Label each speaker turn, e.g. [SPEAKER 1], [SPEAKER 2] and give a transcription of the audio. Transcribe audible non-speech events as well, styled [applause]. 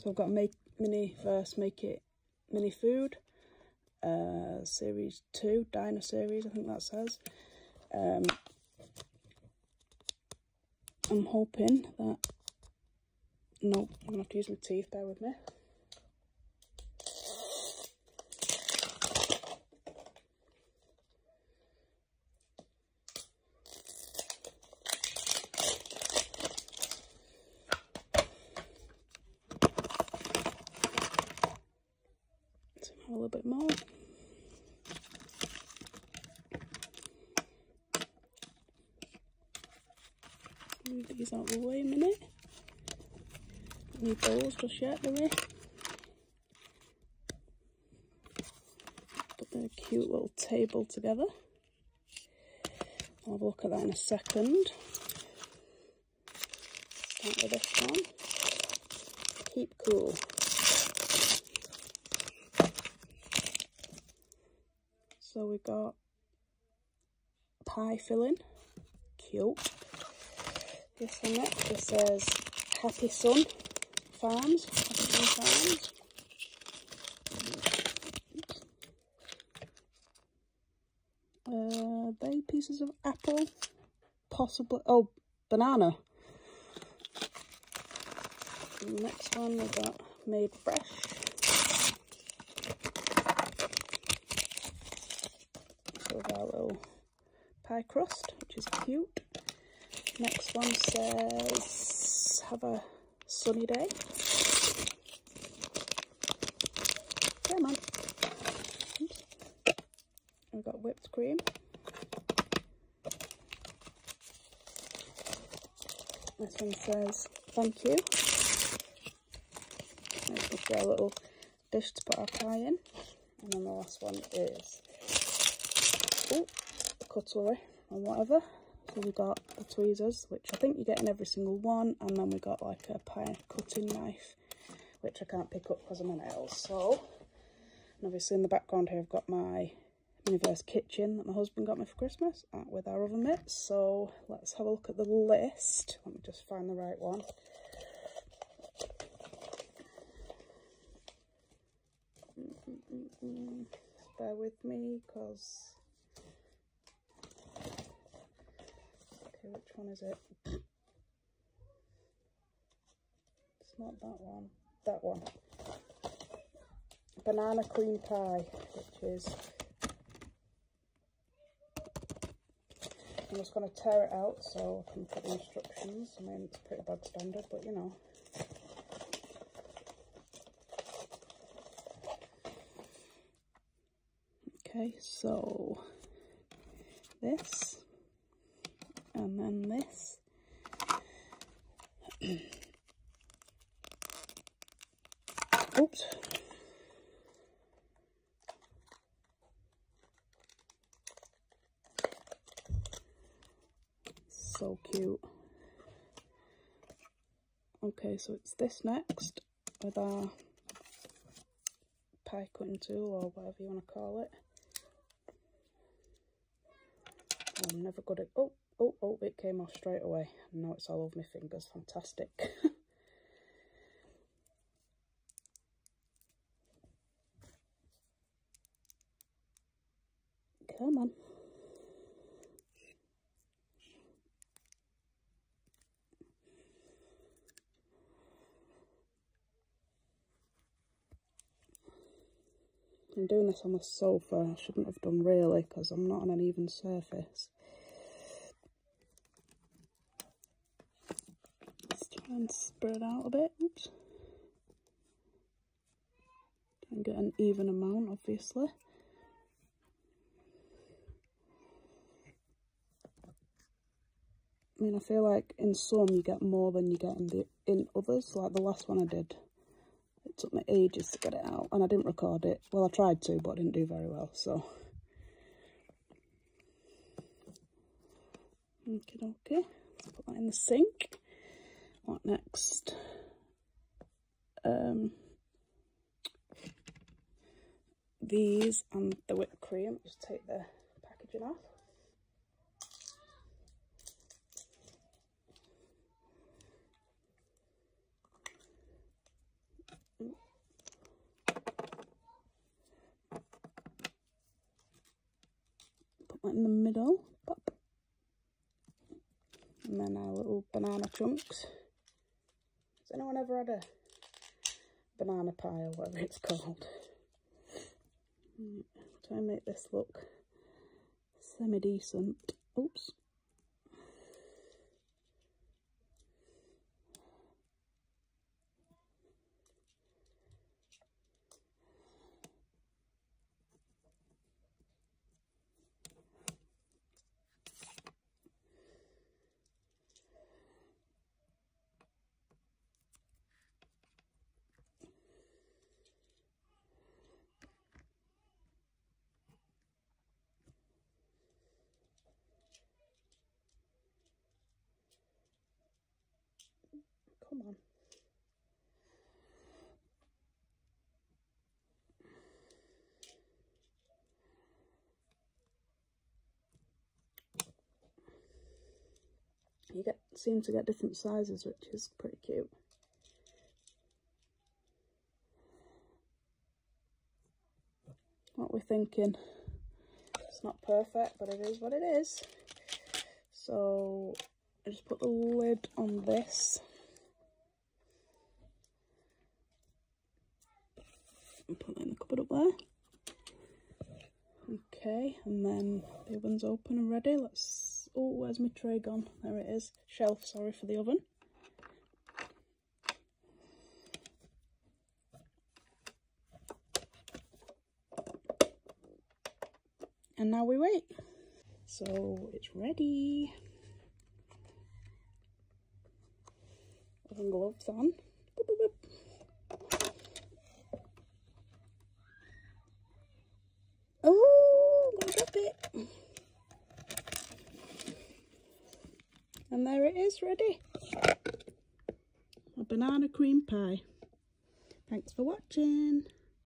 [SPEAKER 1] So I've got make MiniVerse make it mini food uh, series 2 diner series I think that says. Um, I'm hoping that no I'm gonna have to use my teeth bear with me a little bit more. Move these out of the way a minute. Need those just yet, do we? Put the cute little table together. I'll have a look at that in a second. Start with this one. Keep cool. So we got pie filling, cute. This one next just says Happy Sun Farms, Happy Sun Farms. Uh, they pieces of apple, possibly, oh, banana. Next one we got made fresh. with our little pie crust, which is cute. Next one says, have a sunny day. Come on. We've got whipped cream. This one says, thank you. Let's get a little dish to put our pie in. And then the last one is oh, cutlery or whatever. So we got the tweezers, which I think you get in every single one, and then we got like a pie cutting knife, which I can't pick up because of my nails. So, and obviously in the background here I've got my Universe kitchen that my husband got me for Christmas with our oven mitts. So let's have a look at the list. Let me just find the right one. Mm -mm -mm bear with me because which one is it? It's not that one. That one. Banana cream pie, which is... I'm just going to tear it out so I can put the instructions. I mean, it's pretty bad standard, but you know. Okay, so this and then this. [clears throat] Oops. So cute. Okay, so it's this next with our pie cutting tool or whatever you want to call it. I'm never good at... Oh, Oh, oh, it came off straight away. Now it's all over my fingers. Fantastic. [laughs] Come on. I'm doing this on the sofa. I shouldn't have done really because I'm not on an even surface. And spread out a bit. And get an even amount, obviously. I mean, I feel like in some you get more than you get in the in others. Like the last one I did, it took me ages to get it out, and I didn't record it. Well, I tried to, but I didn't do very well. So, okay, okay. Let's put that in the sink what next? Um, these and the whipped cream. Just take the packaging off. Put that in the middle, pop. And then our little banana chunks. Anyone ever had a banana pie or whatever it's called? Mm, try and make this look semi-decent. Oops. Come on. You get seem to get different sizes, which is pretty cute. What we're thinking. It's not perfect, but it is what it is. So I just put the lid on this and put that in the cupboard up there. Okay, and then the oven's open and ready. Let's, oh, where's my tray gone? There it is. Shelf, sorry, for the oven. And now we wait. So it's ready. Oven gloves on. And there it is ready. A banana cream pie. Thanks for watching.